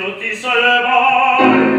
io ti sollevai